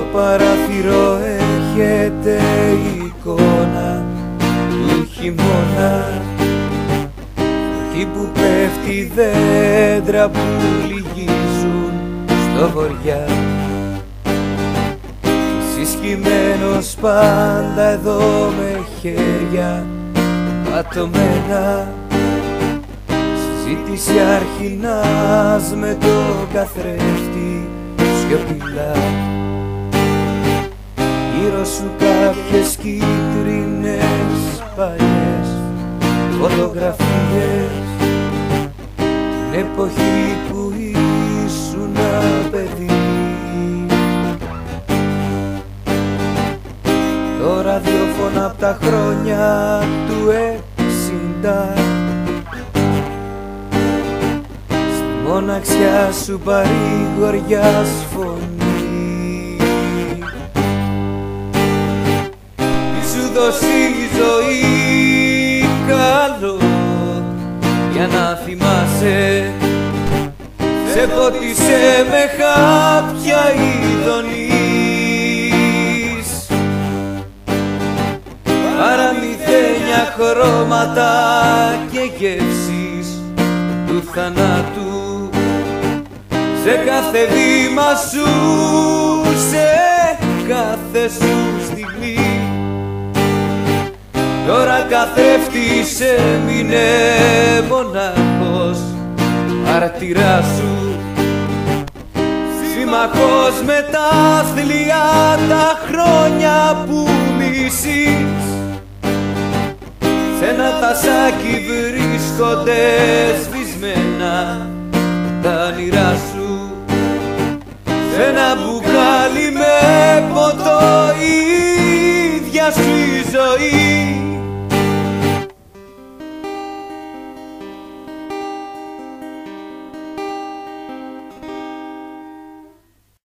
παράθυρο έρχεται η εικόνα του χειμώνα. Εκεί που πέφτει δέντρα που λυγίζουν στο βοριά Συσχημένος πάντα εδώ με χέρια πατωμένα. Συζήτηση αρχινάς με το καθρέφτη σιωπηλά. Γύρω σου κάποιες κίτρινες παλιές φωτογραφίες. Την εποχή που ήσουν παιδί. Το ραδιόφωνο απ' τα χρόνια του εξήντα Στη μοναξιά σου παρηγοριάς φωνή δώσει η ζωή καλό για να θυμάσαι. Σε πότισε με χάπια ειδονής Παραμυθένια χρώματα και γεύσεις του θανάτου. Σε κάθε βήμα σου, καθρέφτης έμεινε μονάχος αρτηρά σου. Σύμμαχος με τα θλιά τα χρόνια που μισείς. Σ' ένα τασάκι βρίσκονται σβησμένα τα όνειρά σου